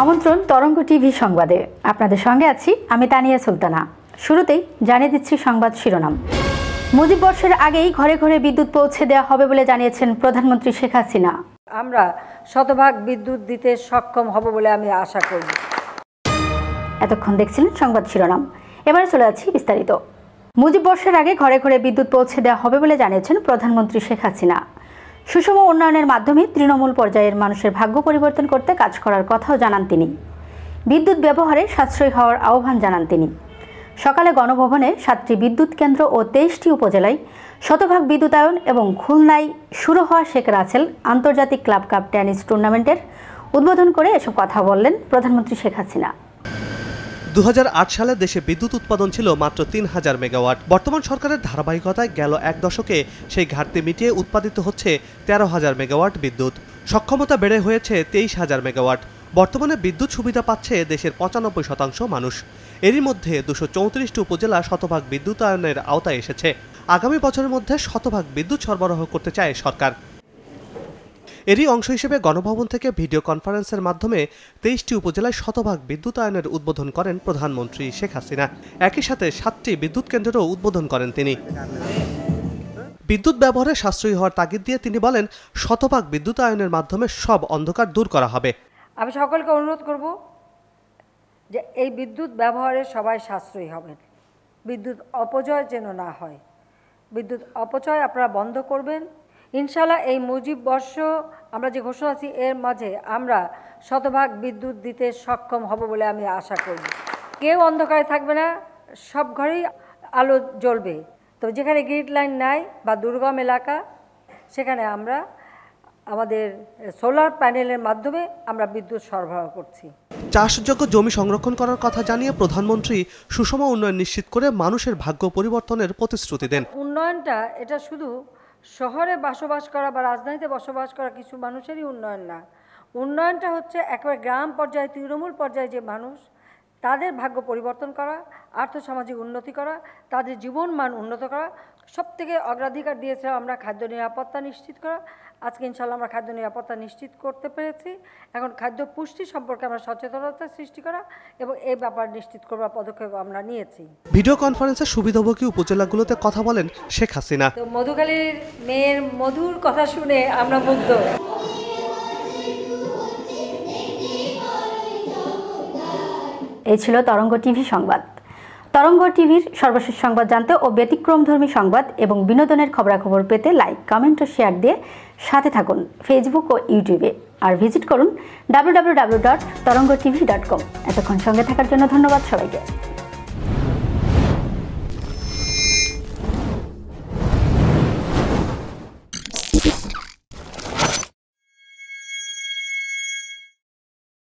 আমন্ত্রণ তরঙ্গ টিভি সংবাদে। আপনাদের সঙ্গে আছি আমি তানিয়া সুলতানা। শুরুতেই জানিয়ে দিচ্ছি সংবাদ শিরোনাম। মুজিব বর্ষের আগেই ঘরে ঘরে বিদ্যুৎ পৌঁছে দেওয়া হবে বলে জানিয়েছেন প্রধানমন্ত্রী শেখ হাসিনা। আমরা শতভাগ বিদ্যুৎ দিতে সক্ষম হব বলে আমি আশা করি। এতক্ষণ দেখছিলেন সংবাদ শিরোনাম। এবারে চলে যাচ্ছি বিস্তারিত। মুজিব বর্ষের আগে ঘরে ঘরে বিদ্যুৎ পৌঁছে দেওয়া হবে বলে জানিয়েছেন প্রধানমন্ত্রী শেখ হাসিনা। সুষম উন্নয়নের মাধ্যমে তৃণমূল পর্যায়ের মানুষের ভাগ্য পরিবর্তন করতে কাজ করার কথাও জানান তিনি। বিদ্যুৎ ব্যবহারে সাশ্রয়ী হওয়ার আহ্বান জানান তিনি। সকালে গণভবনে সাতটি বিদ্যুৎ কেন্দ্র ও তেইশটি উপজেলায় শতভাগ বিদ্যুতায়ন এবং খুলনায় শুরু হওয়া শেখ রাসেল আন্তর্জাতিক ক্লাব কাপ টেনিস টুর্নামেন্টের উদ্বোধন করে এসব কথা বললেন প্রধানমন্ত্রী শেখ হাসিনা। দু হাজার আট সালে দেশে বিদ্যুৎ উৎপাদন ছিল মাত্র তিন হাজার মেগাওয়াট। বর্তমান সরকারের ধারাবাহিকতায় গেল এক দশকে সেই ঘাটতি মিটিয়ে উৎপাদিত হচ্ছে তেরো হাজার মেগাওয়াট বিদ্যুৎ। সক্ষমতা বেড়ে হয়েছে তেইশ হাজার মেগাওয়াট। বর্তমানে বিদ্যুৎ সুবিধা পাচ্ছে দেশের পঁচানব্বই শতাংশ মানুষ। এরই মধ্যে দুশো চৌত্রিশটি উপজেলা শতভাগ বিদ্যুতায়নের আওতায় এসেছে। আগামী বছরের মধ্যে শতভাগ বিদ্যুৎ সরবরাহ করতে চায় সরকার। এরই অংশ হিসেবে গণভবন থেকে ভিডিও কনফারেন্সের মাধ্যমে তেইশটি উপজেলায় শতভাগ বিদ্যুতায়নের উদ্বোধন করেন প্রধানমন্ত্রী শেখ হাসিনা। একই সাথে সাতটি বিদ্যুৎ কেন্দ্রেরও উদ্বোধন করেন তিনি। বিদ্যুৎ ব্যবহারে সাশ্রয়ী হওয়ার তাগিদ দিয়ে তিনি বলেন, শতভাগ বিদ্যুতায়নের মাধ্যমে সব অন্ধকার দূর করা হবে। আমি সকলকে অনুরোধ করব যে এই বিদ্যুৎ ব্যবহারে সবাই সাশ্রয়ী হবেন। বিদ্যুৎ অপচয় যেন না হয়। বিদ্যুৎ অপচয় আপনারা বন্ধ করবেন। ইনশাল্লাহ এই মুজিব বর্ষ আমরা যে ঘোষণা আছি এর মাঝে আমরা শতভাগ বিদ্যুৎ দিতে সক্ষম হব বলে আমি আশা করি। কেউ অন্ধকারে থাকবে না সব ঘরেই আলো জ্বলবে। তো যেখানে গ্রিড লাইন নাই বা দুর্গম এলাকা সেখানে আমরা আমাদের সোলার প্যানেলের মাধ্যমে আমরা বিদ্যুৎ সরবরাহ করছি। চাষযোগ্য জমি সংরক্ষণ করার কথা জানিয়ে প্রধানমন্ত্রী সুষম উন্নয়ন নিশ্চিত করে মানুষের ভাগ্য পরিবর্তনের প্রতিশ্রুতি দেন। উন্নয়নটা এটা শুধু শহরে বসবাস করা বা রাজধানীতে বসবাস করা কিছু মানুষেরই উন্নয়ন না। উন্নয়নটা হচ্ছে একেবারে গ্রাম পর্যায়ে, তৃণমূল পর্যায়ে যে মানুষ, তাদের ভাগ্য পরিবর্তন করা আর্থসামাজিক উন্নতি করা তাদের জীবন মান উন্নত করা সব থেকে অগ্রাধিকার দিয়েছিলাম আমরা খাদ্য নিরাপত্তা নিশ্চিত করা। আজকে ইনশাল্লাহ আমরা খাদ্য নিরাপত্তা নিশ্চিত করতে পেরেছি। এখন খাদ্য পুষ্টি সম্পর্কে আমরা সচেতনতা সৃষ্টি করা এবং এই ব্যাপার নিশ্চিত করবার পদক্ষেপ আমরা নিয়েছি। ভিডিও কনফারেন্সে সুবিধাভোগী উপজেলাগুলোতে কথা বলেন শেখ হাসিনা। তো মধুখালীর মেয়ের মধুর কথা শুনে আমরা মুগ্ধ। এই ছিল তরঙ্গ টিভি সংবাদ। তরঙ্গ টিভির সর্বশেষ সংবাদ জানতে ও ব্যতিক্রমধর্মী সংবাদ এবং বিনোদনের খবরাখবর পেতে লাইক কমেন্ট ও শেয়ার দিয়ে সাথে থাকুন ফেসবুক ও ইউটিউবে আর ভিজিট করুন W W W dot Tarang TV dot com এতক্ষণ সঙ্গে থাকার জন্য ধন্যবাদ সবাইকে।